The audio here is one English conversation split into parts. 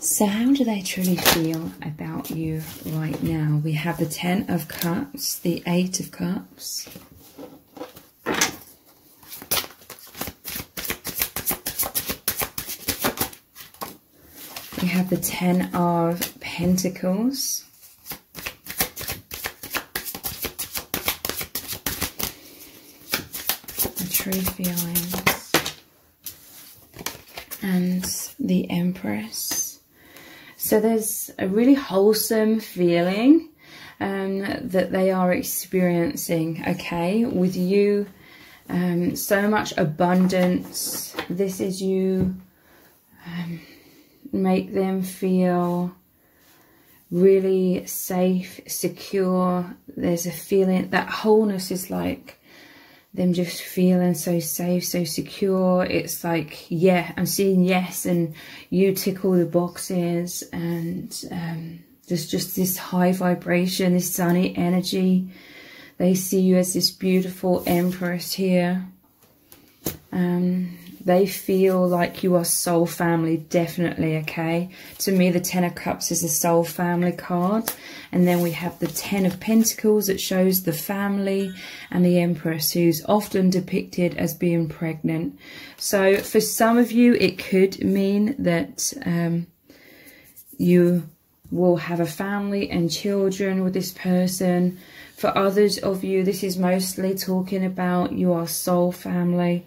So, how do they truly feel about you right now? We have the Ten of Cups, the Eight of Cups. We have the Ten of Pentacles. The true feelings. And the Empress. So there's a really wholesome feeling um, that they are experiencing, okay, with you. Um, so much abundance. This is you. Um, make them feel really safe, secure. There's a feeling that wholeness is like them just feeling so safe, so secure. It's like, yeah, I'm seeing yes, and you tick all the boxes, and um, there's just this high vibration, this sunny energy. They see you as this beautiful empress here. Um, they feel like you are soul family, definitely, okay? To me, the Ten of Cups is a soul family card. And then we have the Ten of Pentacles that shows the family and the Empress, who's often depicted as being pregnant. So for some of you, it could mean that um, you will have a family and children with this person. For others of you, this is mostly talking about your soul family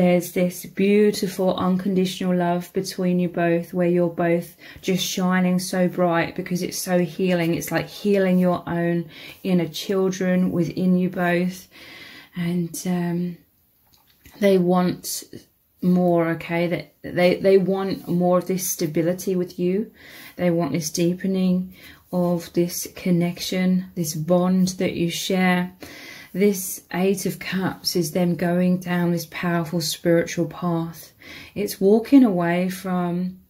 there's this beautiful unconditional love between you both where you're both just shining so bright because it's so healing. It's like healing your own inner children within you both. And um, they want more okay that they they want more of this stability with you they want this deepening of this connection this bond that you share this Eight of Cups is them going down this powerful spiritual path. It's walking away from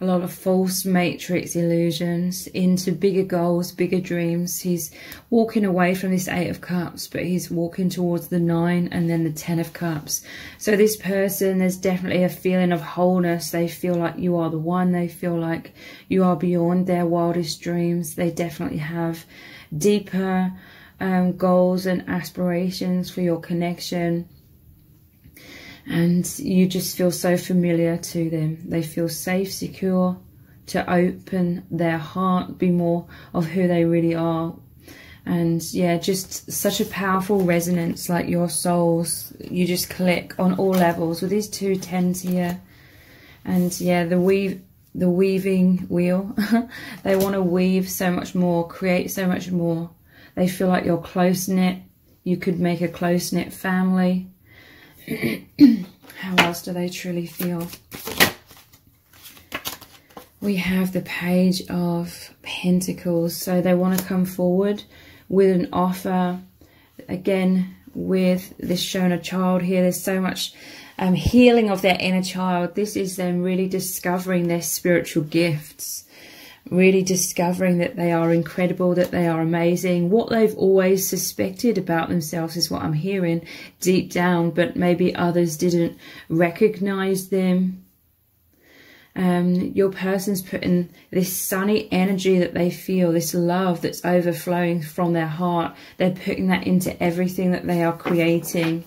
a lot of false matrix illusions into bigger goals, bigger dreams. He's walking away from this Eight of Cups, but he's walking towards the Nine and then the Ten of Cups. So this person, there's definitely a feeling of wholeness. They feel like you are the one. They feel like you are beyond their wildest dreams. They definitely have deeper um, goals and aspirations for your connection. And you just feel so familiar to them. They feel safe, secure to open their heart, be more of who they really are. And yeah, just such a powerful resonance, like your souls. You just click on all levels with these two tens here. And yeah, the weave, the weaving wheel. they want to weave so much more, create so much more they feel like you're close knit. You could make a close knit family. How else do they truly feel? We have the Page of Pentacles. So they want to come forward with an offer. Again, with this shown a child here, there's so much um, healing of their inner child. This is them really discovering their spiritual gifts really discovering that they are incredible, that they are amazing. What they've always suspected about themselves is what I'm hearing deep down, but maybe others didn't recognize them. Um, your person's putting this sunny energy that they feel, this love that's overflowing from their heart, they're putting that into everything that they are creating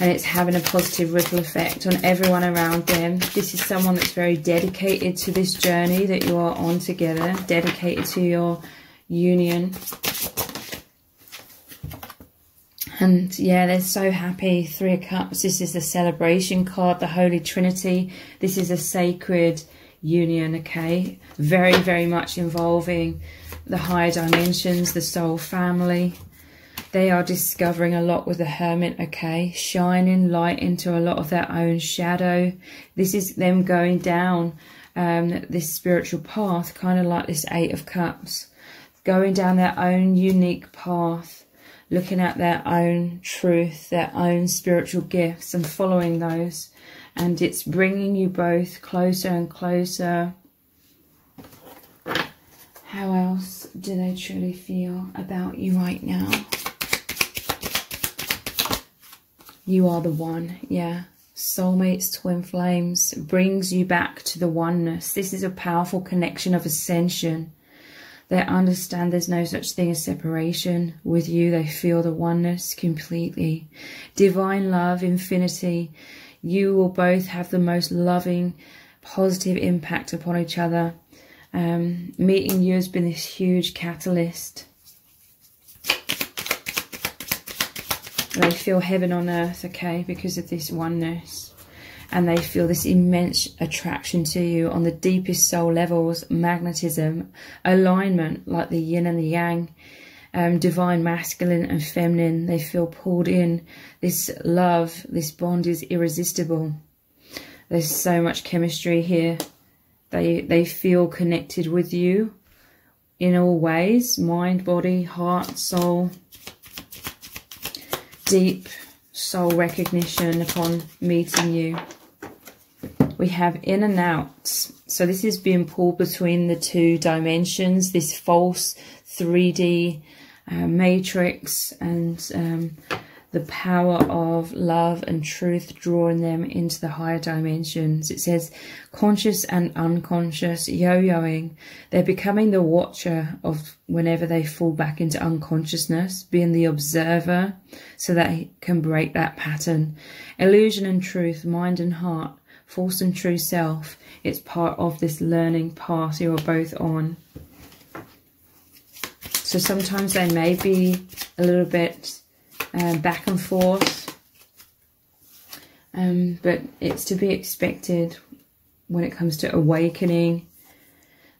and it's having a positive ripple effect on everyone around them. This is someone that's very dedicated to this journey that you are on together, dedicated to your union. And yeah, they're so happy. Three of Cups. This is the celebration card, the Holy Trinity. This is a sacred union, okay? Very, very much involving the higher dimensions, the soul family. They are discovering a lot with the Hermit, okay? Shining light into a lot of their own shadow. This is them going down um, this spiritual path, kind of like this Eight of Cups. Going down their own unique path, looking at their own truth, their own spiritual gifts and following those. And it's bringing you both closer and closer. How else do they truly feel about you right now? You are the one, yeah. soulmates, twin flames, brings you back to the oneness. This is a powerful connection of ascension. They understand there's no such thing as separation. With you, they feel the oneness completely. Divine love, infinity. You will both have the most loving, positive impact upon each other. Um, meeting you has been this huge catalyst. They feel heaven on earth, okay, because of this oneness. And they feel this immense attraction to you on the deepest soul levels, magnetism, alignment, like the yin and the yang, um, divine masculine and feminine. They feel pulled in. This love, this bond is irresistible. There's so much chemistry here. They, they feel connected with you in all ways, mind, body, heart, soul, deep soul recognition upon meeting you. We have in and out. So this is being pulled between the two dimensions, this false 3D uh, matrix and um, the power of love and truth drawing them into the higher dimensions. It says conscious and unconscious yo-yoing. They're becoming the watcher of whenever they fall back into unconsciousness, being the observer so that he can break that pattern. Illusion and truth, mind and heart, false and true self. It's part of this learning path you are both on. So sometimes they may be a little bit um, back and forth. Um, but it's to be expected when it comes to awakening.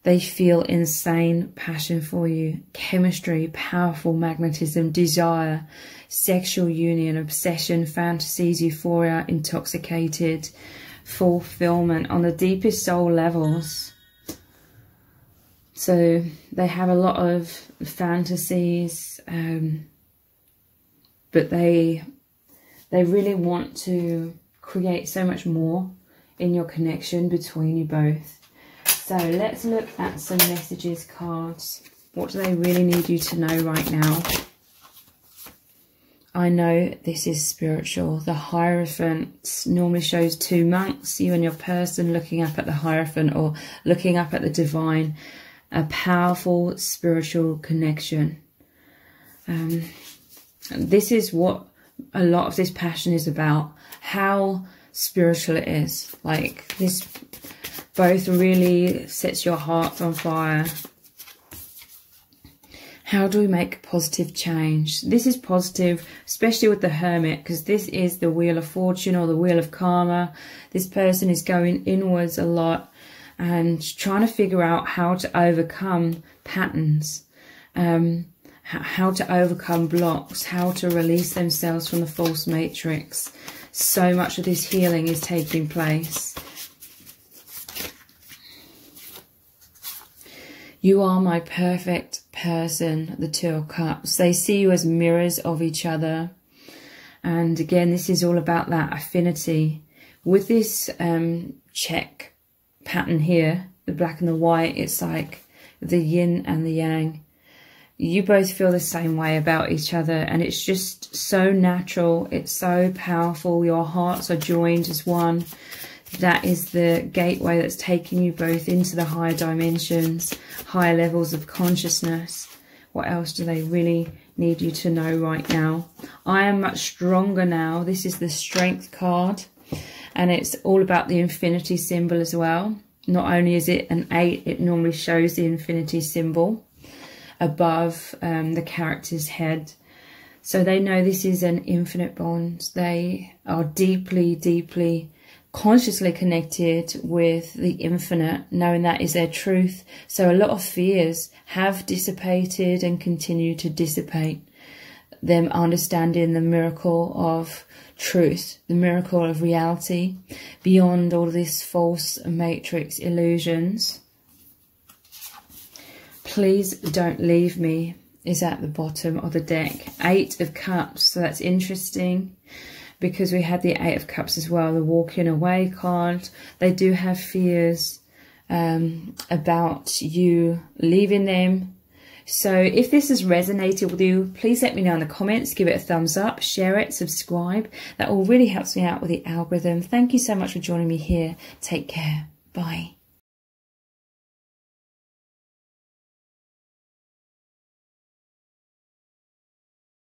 They feel insane passion for you, chemistry, powerful magnetism, desire, sexual union, obsession, fantasies, euphoria, intoxicated, fulfillment on the deepest soul levels. So they have a lot of fantasies, um, but they they really want to create so much more in your connection between you both. So let's look at some messages cards. What do they really need you to know right now? I know this is spiritual. The Hierophant normally shows two monks, you and your person looking up at the Hierophant or looking up at the divine. A powerful spiritual connection. Um, this is what a lot of this passion is about. How spiritual it is. Like this both really sets your heart on fire. How do we make positive change? This is positive, especially with the Hermit, because this is the Wheel of Fortune or the Wheel of Karma. This person is going inwards a lot and trying to figure out how to overcome patterns. Um, how to overcome blocks, how to release themselves from the false matrix. So much of this healing is taking place. You are my perfect person, the Two of Cups. They see you as mirrors of each other. And again, this is all about that affinity. With this um, check pattern here, the black and the white, it's like the yin and the yang you both feel the same way about each other and it's just so natural it's so powerful. Your hearts are joined as one. That is the gateway that's taking you both into the higher dimensions higher levels of consciousness. What else do they really need you to know right now? I am much stronger now. This is the strength card and it's all about the infinity symbol as well. Not only is it an eight it normally shows the infinity symbol above um, the character's head. So they know this is an infinite bond. They are deeply, deeply consciously connected with the infinite, knowing that is their truth. So a lot of fears have dissipated and continue to dissipate. Them understanding the miracle of truth, the miracle of reality, beyond all this false matrix illusions. Please don't leave me is at the bottom of the deck. Eight of Cups, so that's interesting because we had the Eight of Cups as well, the walking away card. They do have fears um, about you leaving them, So if this has resonated with you, please let me know in the comments, give it a thumbs up, share it, subscribe. That all really helps me out with the algorithm. Thank you so much for joining me here. Take care. Bye.